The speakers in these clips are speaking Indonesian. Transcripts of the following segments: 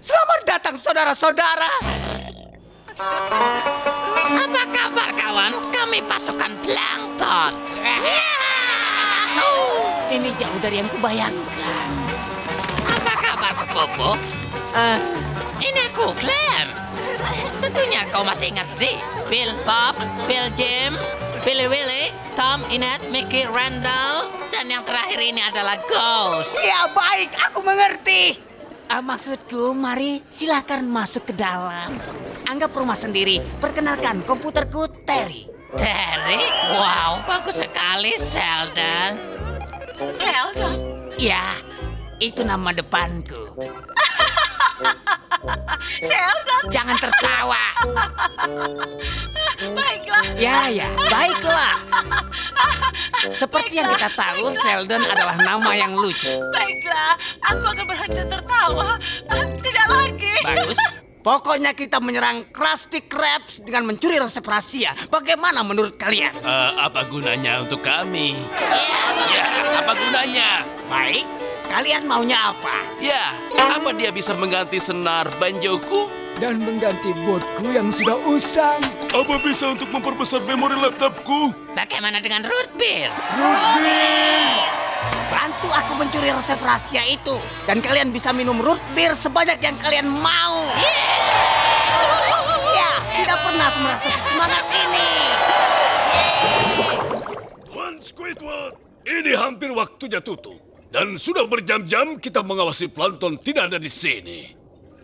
Selamat datang saudara-saudara. Apa kabar kawan? Kami pasukan plankton. Ini jauh dari yang kubayangkan. Apa kabar sepupu? Eh, Ini aku, Clem. Tentunya kau masih ingat Z. Bill Bob, Bill Jim, Billy Willy, Tom, Ines, Mickey, Randall, dan yang terakhir ini adalah Ghost. ya baik, aku mengerti. Ah, maksudku, mari silakan masuk ke dalam. Anggap rumah sendiri. Perkenalkan komputerku Terry. Terry? Wow, bagus sekali, Sheldon. Sheldon. Ya, itu nama depanku. Sheldon. Jangan tertawa. Baiklah. Ya, ya, baiklah. Seperti yang kita tahu, Sheldon adalah nama yang lucu. Baiklah. Aku akan berhenti tertawa. Tidak lagi. Bagus. Pokoknya kita menyerang Krusty Krabs dengan mencuri resep rahasia. Bagaimana menurut kalian? Eh, apa gunanya untuk kami? Ya, Ya, apa gunanya? Baik, kalian maunya apa? Ya, apa dia bisa mengganti senar banjoku? Dan mengganti botku yang sudah usang. Apa bisa untuk memperbesar memori laptopku? bagaimana dengan root beer? Bantu aku mencuri resep rahasia itu. Dan kalian bisa minum root beer sebanyak yang kalian mau. Ya, tidak pernah aku merasa semangat ini. Tuan Squidward, ini hampir waktunya tutup. Dan sudah berjam-jam kita mengawasi plankton tidak ada di sini.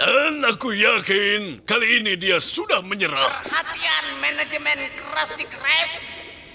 Dan aku yakin kali ini dia sudah menyerah. Perhatian manajemen Krusty Krab.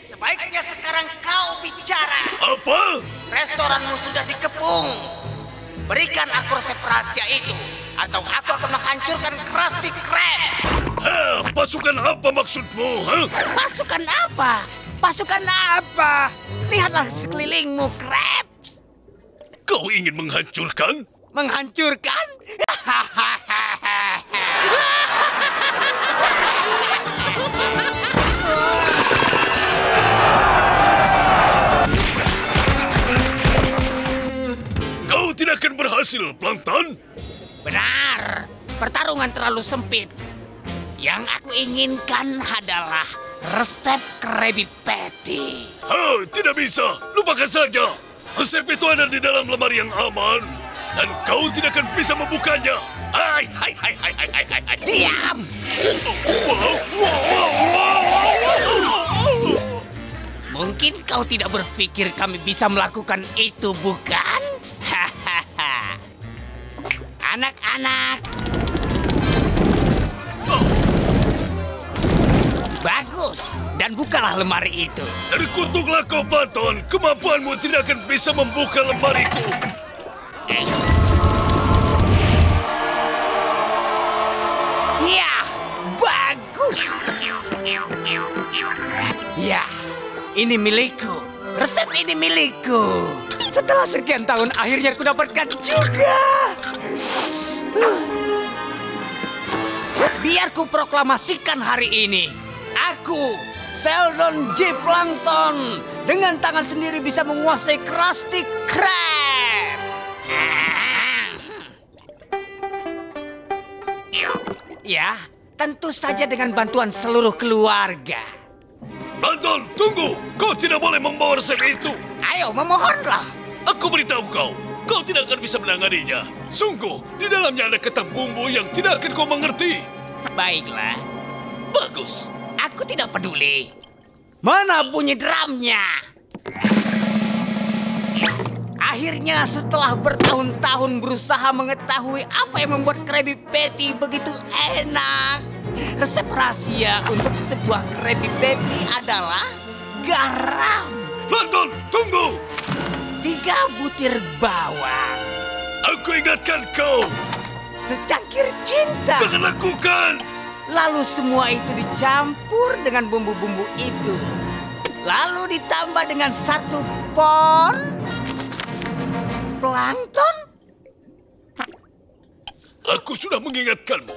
Sebaiknya sekarang kau bicara. Apa? Restoranmu sudah dikepung. Berikan aku resep rahasia itu. Atau aku akan menghancurkan Krusty Krab. Hah, pasukan apa maksudmu? Hah? Pasukan apa? Pasukan apa? Lihatlah sekelilingmu, Krabs. Kau ingin menghancurkan? Menghancurkan? Berhasil, plankton. Benar. Pertarungan terlalu sempit. Yang aku inginkan adalah resep Krabby Patty. Hah, tidak bisa. Lupakan saja. Resep itu ada di dalam lemari yang aman. Dan kau tidak akan bisa membukanya. Hai, hai, hai, hai, hai, hai, hai, hai. Diam! Wow, wow, wow, wow. Mungkin kau tidak berpikir kami bisa melakukan itu, bukan? Anak-anak. Bagus. Dan bukalah lemari itu. Terkutuklah kau, Platon. Kemampuanmu tidak akan bisa membuka lemariku. Ya, bagus. Ya, ini milikku. Resep ini milikku. Setelah sekian tahun akhirnya aku dapatkan juga. Biar ku proklamasikan hari ini. Aku, Sheldon J. Plankton, dengan tangan sendiri bisa menguasai Krusty Krab. Ya, tentu saja dengan bantuan seluruh keluarga. Platon, tunggu. Kau tidak boleh membawa resep itu. Ayo, memohonlah. Aku beritahu kau, kau tidak akan bisa menanganinya. Sungguh, di dalamnya ada kata bumbu yang tidak akan kau mengerti. Baiklah, Bagus. aku tidak peduli. Mana bunyi drumnya? Akhirnya setelah bertahun-tahun berusaha mengetahui apa yang membuat Krabby Patty begitu enak. Resep rahasia untuk sebuah Krabby Patty adalah garam. Platon, tunggu. Tiga butir bawang. Aku ingatkan kau. Secangkir cinta. Jangan lakukan. Lalu semua itu dicampur dengan bumbu-bumbu itu. Lalu ditambah dengan satu pon plankton. Aku sudah mengingatkanmu.